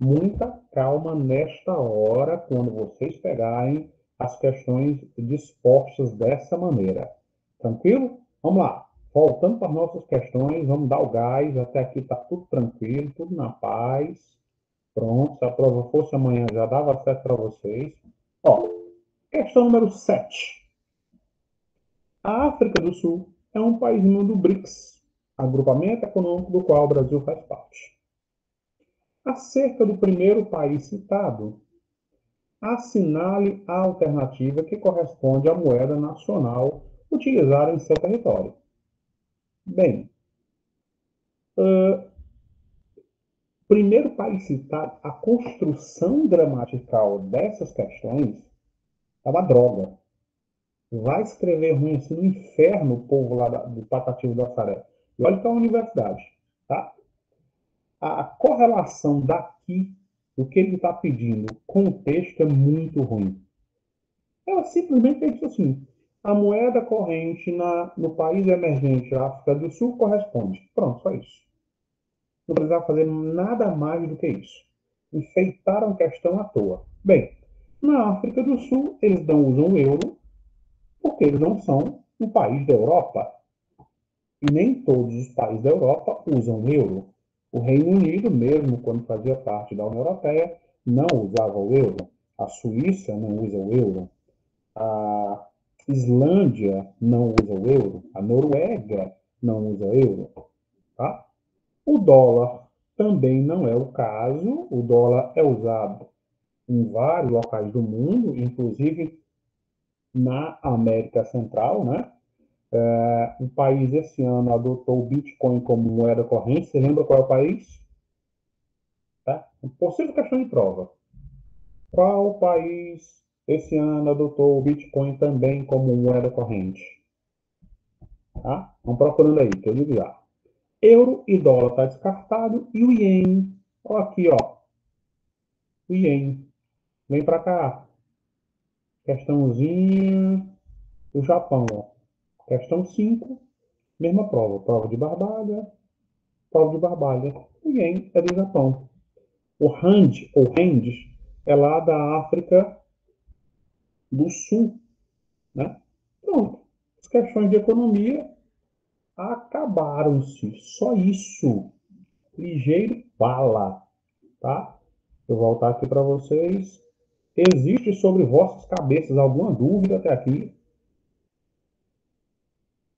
Muita calma nesta hora, quando vocês pegarem as questões dispostas dessa maneira. Tranquilo? Vamos lá. Voltando para as nossas questões, vamos dar o gás. Até aqui está tudo tranquilo, tudo na paz. Pronto, se a prova fosse amanhã já dava certo para vocês. Ó, questão número 7. A África do Sul é um país do BRICS, agrupamento econômico do qual o Brasil faz parte. Acerca do primeiro país citado, assinale a alternativa que corresponde à moeda nacional utilizada em seu território. Bem, uh, primeiro país citar a construção gramatical dessas questões é uma droga. Vai escrever ruim assim no inferno o povo lá do Patativo da Saré. E olha que é uma universidade, tá? A, correlação daqui, do que ele está pedindo, com o texto é muito ruim. Ela simplesmente diz assim, a moeda corrente na, no país emergente, África do Sul, corresponde. Pronto, só isso. Não precisava fazer nada mais do que isso. Enfeitaram a questão à toa. Bem, na África do Sul, eles não usam o euro porque eles não são um país da Europa. E nem todos os países da Europa usam o euro. O Reino Unido, mesmo quando fazia parte da União Europeia, não usava o euro. A Suíça não usa o euro. A Islândia não usa o euro. A Noruega não usa o euro. Tá? O dólar também não é o caso. O dólar é usado em vários locais do mundo, inclusive na América Central, né? É, um país esse ano adotou o Bitcoin como moeda corrente. Você lembra qual é o país? Tá? Possível questão de prova. Qual país esse ano adotou o Bitcoin também como moeda corrente? Tá? Vamos procurando aí, que eu digo já. Euro e dólar está descartado. E o Ien. Olha aqui, ó. O Ien. Vem para cá. Questãozinha do Japão, ó. Questão 5, mesma prova. Prova de barbalha, prova de barbalha. Ien é do Japão. O rand, ou rand, é lá da África do Sul. Né? Pronto. As questões de economia acabaram-se. Só isso. Ligeiro bala. Tá? Vou voltar aqui para vocês. Existe sobre vossas cabeças alguma dúvida até aqui?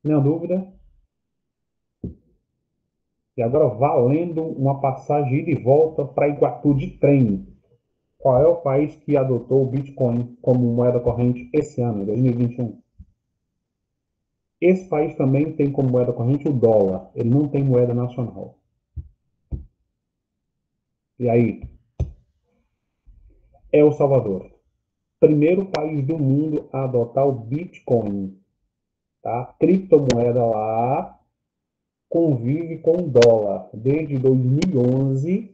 Nenhuma dúvida? E agora valendo uma passagem ida e volta para Iguatu de trem. Qual é o país que adotou o Bitcoin como moeda corrente esse ano, 2021? Esse país também tem como moeda corrente o dólar. Ele não tem moeda nacional. E aí? É o Salvador. Primeiro país do mundo a adotar o Bitcoin. Tá? Criptomoeda lá convive com dólar. Desde 2011,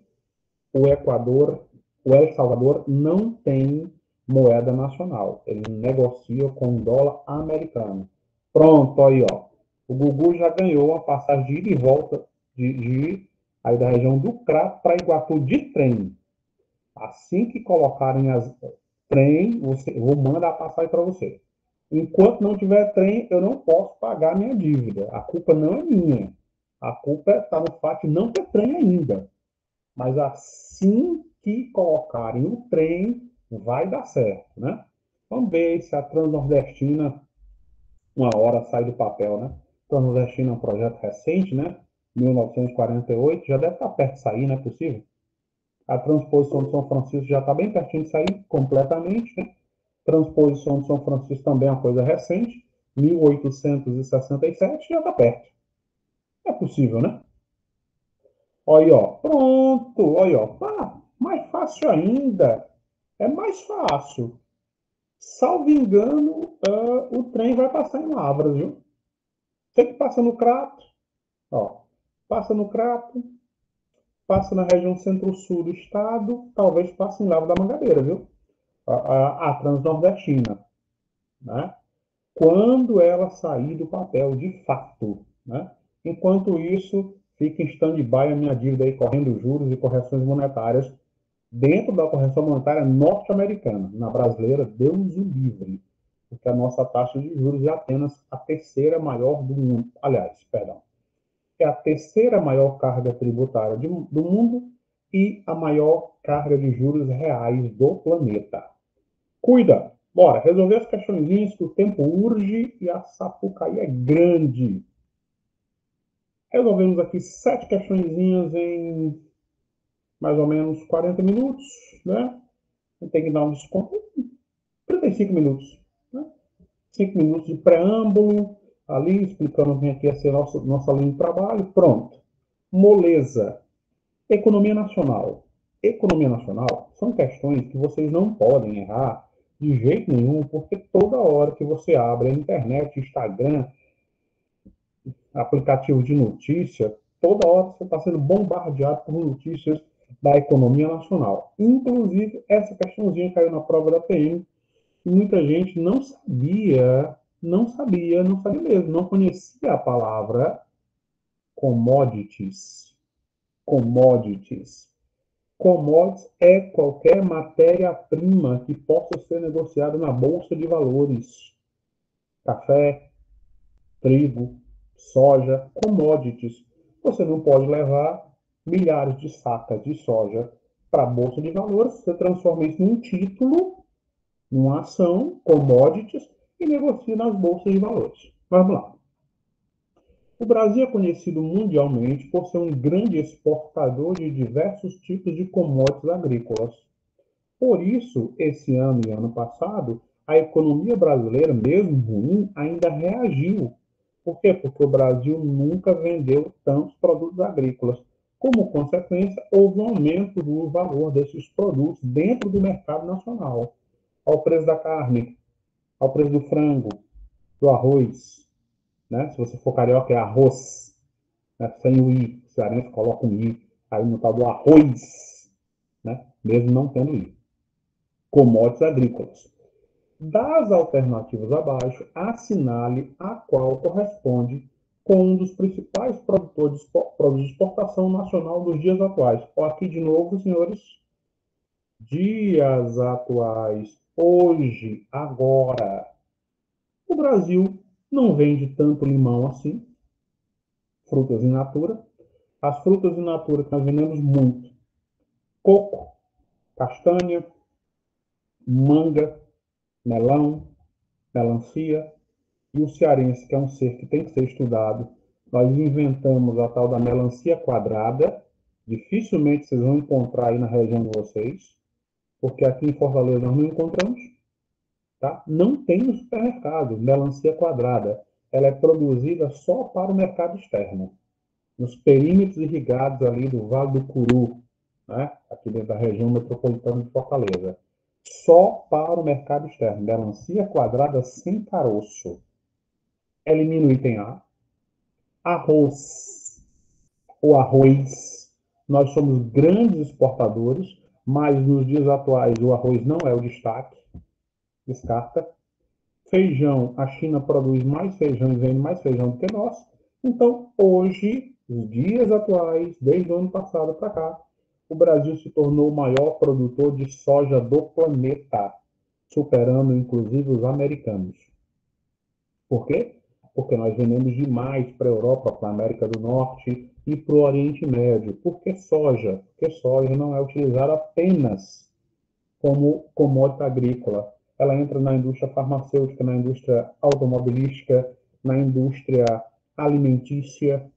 o Equador, o El Salvador não tem moeda nacional. Ele negocia com dólar americano. Pronto, aí ó. O Gugu já ganhou uma passagem de ida e volta de, de aí da região do Crato para Iguatu de trem. Assim que colocarem as trem, você, eu vou mandar a passagem para você. Enquanto não tiver trem, eu não posso pagar minha dívida. A culpa não é minha. A culpa está no fato de não ter trem ainda. Mas assim que colocarem o trem, vai dar certo, né? Vamos ver se a Transnordestina uma hora sai do papel, né? Transnordestina é um projeto recente, né? 1948, já deve estar perto de sair, não é possível? A transposição de São Francisco já está bem pertinho de sair completamente, né? Transposição de São Francisco também é uma coisa recente, 1867, já está perto. É possível, né? Olha ó. Pronto. Olha ó. Ah, mais fácil ainda. É mais fácil. Salvo engano, uh, o trem vai passar em Lavras, viu? Você que passa no Crato, ó, passa no Crato, passa na região centro-sul do estado, talvez passe em Lavras da Mangabeira, viu? A, a, transnordestina, né? quando ela sair do papel de fato. Né? Enquanto isso, fica em stand-by a minha dívida aí, correndo juros e correções monetárias dentro da correção monetária norte-americana. Na brasileira, Deus o livre, porque a nossa taxa de juros é apenas a terceira maior do mundo. Aliás, perdão, é a terceira maior carga tributária de, do mundo e a maior carga de juros reais do planeta. Cuida! Bora, resolver as questõezinhas que o tempo urge e a sapucaí é grande. Resolvemos aqui sete questõezinhas em mais ou menos 40 minutos, né? Tem que dar um desconto. 35 minutos. Né? 5 minutos de preâmbulo, ali explicando que ia ser nossa, nossa linha de trabalho. Pronto. Moleza. Economia nacional. Economia nacional são questões que vocês não podem errar de jeito nenhum, porque toda hora que você abre a internet, Instagram, aplicativo de notícia, toda hora você está sendo bombardeado por notícias da economia nacional. Inclusive, essa questãozinha caiu na prova da PM, e muita gente não sabia, não sabia, não sabia mesmo, não conhecia a palavra commodities commodities. Commodities é qualquer matéria-prima que possa ser negociada na bolsa de valores. Café, trigo, soja, commodities. Você não pode levar milhares de sacas de soja para a bolsa de valores, você transforma isso num título, numa ação, commodities, e negocia nas bolsas de valores. Vamos lá. O Brasil é conhecido mundialmente por ser um grande exportador de diversos tipos de commodities agrícolas. Por isso, esse ano e ano passado, a economia brasileira, mesmo ruim, ainda reagiu, Por quê? Porque o Brasil nunca vendeu tantos produtos agrícolas. Como consequência, houve um aumento do valor desses produtos dentro do mercado nacional. Ao preço da carne, ao preço do frango, do arroz. Né? Se você for carioca, é arroz. Né? Sem o i. O cearense coloca um i aí no tal do arroz. Né? Mesmo não tendo i. Commodities agrícolas. Das alternativas abaixo, assinale a qual corresponde com um dos principais produtores de exportação nacional dos dias atuais. Aqui de novo, senhores. Dias atuais. Hoje, agora. O Brasil não vende tanto limão assim. Frutas in natura. As frutas in natura que nós vendemos muito. Coco, castanha, manga, melão, melancia, e o cearense, que é um ser que tem que ser estudado, nós inventamos a tal da melancia quadrada, dificilmente vocês vão encontrar aí na região de vocês, porque aqui em Fortaleza nós não encontramos, tá? Não tem no supermercado melancia quadrada, ela é produzida só para o mercado externo, nos perímetros irrigados ali do Vale do Curu, né? aqui dentro da região metropolitana de Fortaleza só para o mercado externo. Melancia quadrada sem caroço. Elimina o item A. Arroz. O arroz. Nós somos grandes exportadores, mas nos dias atuais o arroz não é o destaque. Descarta. Feijão. A China produz mais feijão e vende mais feijão do que nós. Então, hoje, nos dias atuais, desde o ano passado para cá, o Brasil se tornou o maior produtor de soja do planeta, superando inclusive os americanos. Por quê? Porque nós vendemos demais para a Europa, para a América do Norte e para o Oriente Médio. Por que soja? Porque soja não é utilizada apenas como commodity agrícola. Ela entra na indústria farmacêutica, na indústria automobilística, na indústria alimentícia,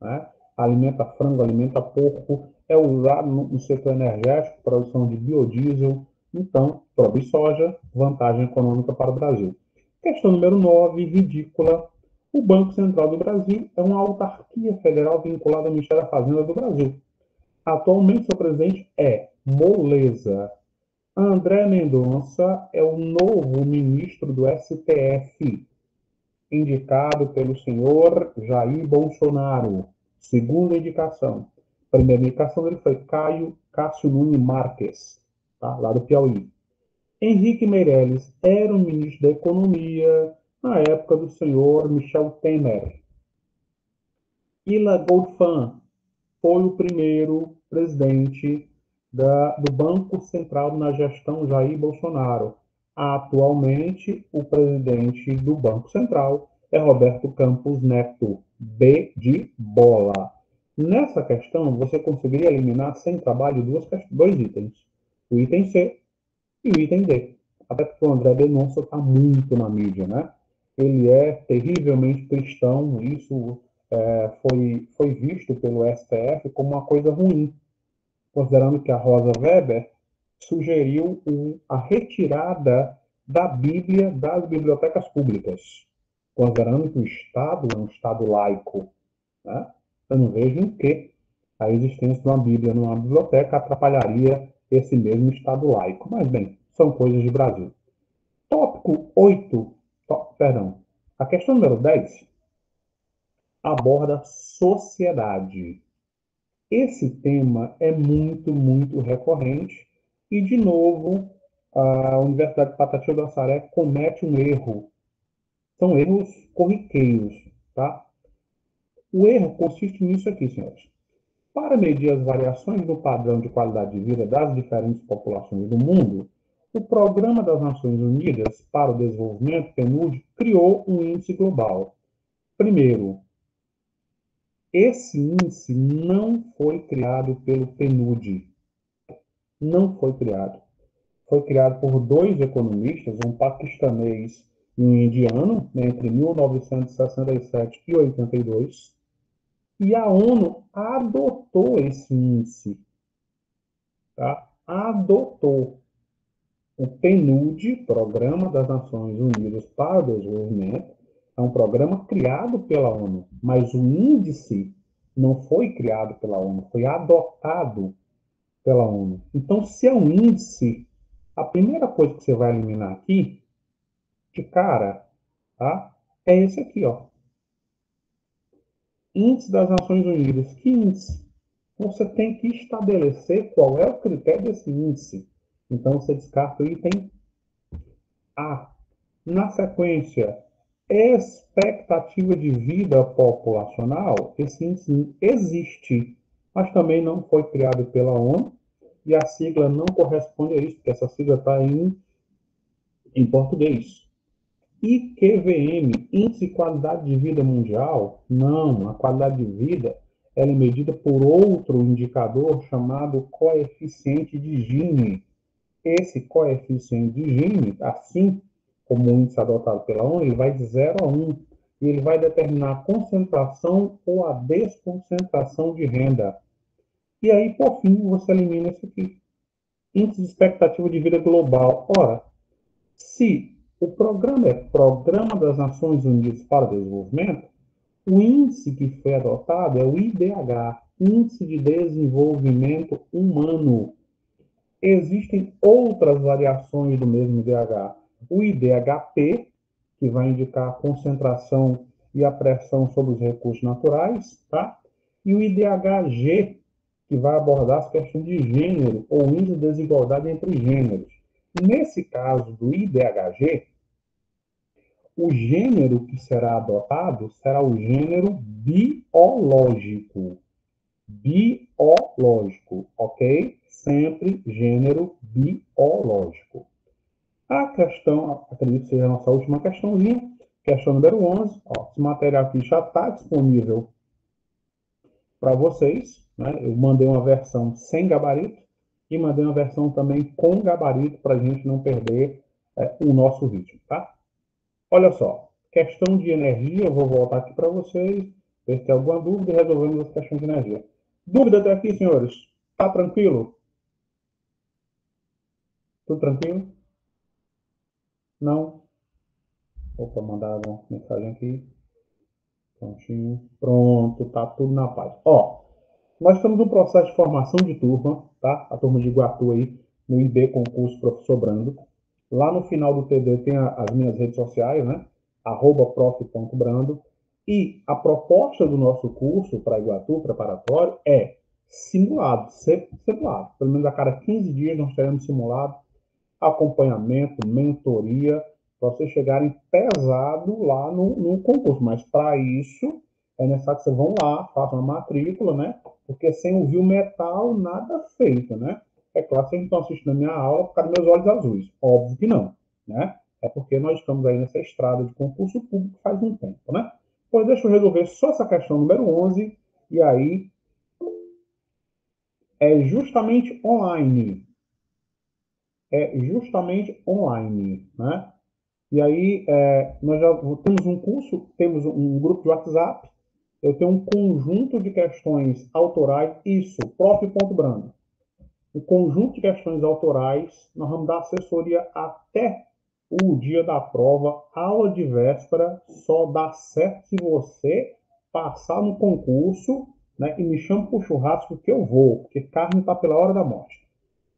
né? alimenta frango, alimenta porco, é usado no setor energético, produção de biodiesel, então, produz soja, vantagem econômica para o Brasil. Questão número 9, ridícula. O Banco Central do Brasil é uma autarquia federal vinculada ao Ministério da Fazenda do Brasil. Atualmente, seu presidente é Moleza. André Mendonça é o novo ministro do STF, indicado pelo senhor Jair Bolsonaro. Segunda indicação. Primeira indicação dele foi Caio Cássio Nunes Marques, tá? lá do Piauí. Henrique Meirelles era o ministro da Economia na época do senhor Michel Temer. Ila Goldfan foi o primeiro presidente da, do Banco Central na gestão Jair Bolsonaro. Atualmente, o presidente do Banco Central é Roberto Campos Neto, B de bola. Nessa questão, você conseguiria eliminar sem trabalho duas, dois itens. O item C e o item D. Até porque o André Denonça está muito na mídia, né? Ele é terrivelmente cristão, isso é, foi, foi visto pelo STF como uma coisa ruim, considerando que a Rosa Weber sugeriu o, a retirada da Bíblia das bibliotecas públicas, considerando que o Estado é um Estado laico. Né? eu não vejo em que a existência de uma Bíblia numa biblioteca atrapalharia esse mesmo Estado laico. Mas, bem, são coisas de Brasil. Tópico 8, tó, perdão, a questão número 10 aborda sociedade. Esse tema é muito, muito recorrente e, de novo, a Universidade de Patativa do Assaré comete um erro. São erros corriqueiros, tá? O erro consiste nisso aqui, senhores. Para medir as variações do padrão de qualidade de vida das diferentes populações do mundo, o Programa das Nações Unidas para o Desenvolvimento, PNUD, criou um índice global. Primeiro, esse índice não foi criado pelo PNUD. Não foi criado. Foi criado por dois economistas, um paquistanês e um indiano, né, entre 1967 e 82, e a ONU adotou esse índice. Tá? Adotou. O PNUD, Programa das Nações Unidas para o Desenvolvimento, é um programa criado pela ONU, mas o índice não foi criado pela ONU, foi adotado pela ONU. Então, se é um índice, a primeira coisa que você vai eliminar aqui, de cara, tá? É esse aqui, ó. Índice das Nações Unidas. Que índice? Você tem que estabelecer qual é o critério desse índice. Então, você descarta o item A. Na sequência, expectativa de vida populacional, esse índice existe, mas também não foi criado pela ONU e a sigla não corresponde a isso, porque essa sigla está em, em português. IQVM, Índice de Qualidade de Vida Mundial, não, a qualidade de vida ela é medida por outro indicador chamado coeficiente de Gini. Esse coeficiente de Gini, assim como índice adotado pela ONU, ele vai de 0 a 1 e ele vai determinar a concentração ou a desconcentração de renda. E aí, por fim, você elimina isso aqui. Índice de expectativa de vida global. Ora, se o programa é Programa das Nações Unidas para o Desenvolvimento, o índice que foi adotado é o IDH, Índice de Desenvolvimento Humano. Existem outras variações do mesmo IDH o IDHP, que vai indicar a concentração e a pressão sobre os recursos naturais, tá? E o IDHG, que vai abordar as questões de gênero ou índice de desigualdade entre gêneros. Nesse caso do IDHG, o gênero que será adotado será o gênero biológico. Biológico, ok? Sempre gênero biológico. A questão, acredito que seja a nossa última questãozinha, questão número 11. Ó, esse material aqui já está disponível para vocês. Né? Eu mandei uma versão sem gabarito e mandei uma versão também com gabarito para a gente não perder é, o nosso vídeo. Tá? Olha só, questão de energia, eu vou voltar aqui para vocês, ver se tem alguma dúvida e resolvemos as questões de energia. Dúvida até aqui, senhores? Tá tranquilo? Tudo tranquilo? Não. Opa, mandaram mensagem aqui. Prontinho. Pronto, tá tudo na paz. Ó, nós estamos no processo de formação de turma, tá? A turma de Iguatu aí, no IB Concurso Professor Brando. Lá no final do TD tem a, as minhas redes sociais, né? Arroba prof.brando. E a proposta do nosso curso para Iguatu preparatório é simulado, sempre simulado. Pelo menos a cada 15 dias nós teremos simulado acompanhamento, mentoria, para vocês chegarem pesado lá no, no concurso. Mas para isso é necessário que vocês vão lá, façam a matrícula, né? Porque sem ouvir o metal, nada feito, né? É claro que vocês não estão assistindo a minha aula por causa dos meus olhos azuis. Óbvio que não, né? É porque nós estamos aí nessa estrada de concurso público faz um tempo, né? Pois deixa eu resolver só essa questão número 11, e aí é justamente online é justamente online, né? E aí, é, nós já temos um curso, temos um grupo de WhatsApp, eu tenho um conjunto de questões autorais, isso, prof.brando. Um conjunto de questões autorais, nós vamos dar assessoria até o dia da prova, aula de véspera, só dá certo se você passar no concurso né, e me chama para o churrasco que eu vou, porque carne está pela hora da morte.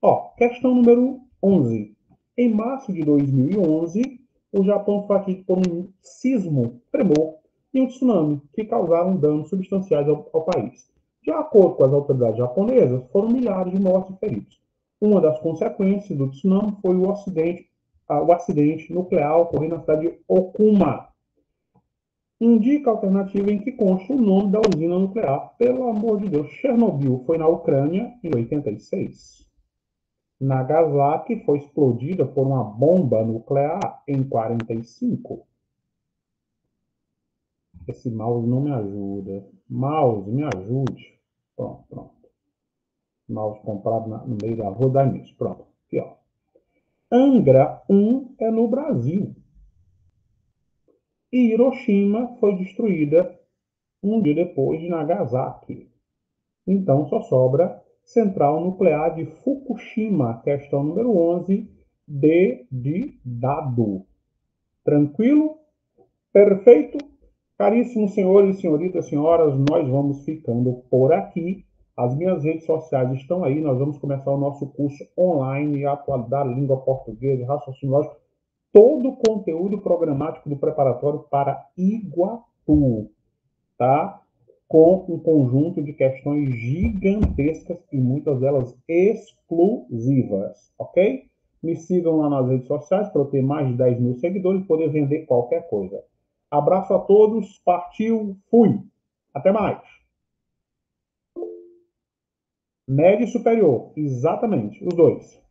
Ó, questão número 11. Em março de 2011, o Japão foi atingido por um sismo, tremor e um tsunami que causaram danos substanciais ao, ao país. De acordo com as autoridades japonesas, foram milhares de mortos e feridos. Uma das consequências do tsunami foi o acidente, uh, o acidente nuclear ocorrido na cidade de Okuma. Indica a alternativa em que consta o nome da usina nuclear. Pelo amor de Deus, Chernobyl foi na Ucrânia em 86. Nagasaki foi explodida por uma bomba nuclear em 45. Esse mouse não me ajuda. Mouse, me ajude. Pronto, pronto. Mouse comprado na, no meio da rua da nisso. Pronto. Aqui, ó. Angra 1 é no Brasil. E Hiroshima foi destruída um dia depois de Nagasaki. Então só sobra Central Nuclear de Fukushima, questão número 11, D de dado. Tranquilo? Perfeito? Caríssimos senhores e senhoritas, senhoras, nós vamos ficando por aqui. As minhas redes sociais estão aí. Nós vamos começar o nosso curso online, atualidade, língua portuguesa, raciocínio lógico, todo o conteúdo programático do preparatório para Iguatu, tá? Com um conjunto de questões gigantescas e muitas delas exclusivas, ok? Me sigam lá nas redes sociais para eu ter mais de 10 mil seguidores e poder vender qualquer coisa. Abraço a todos, partiu, fui. Até mais. Médio e superior, exatamente, os dois.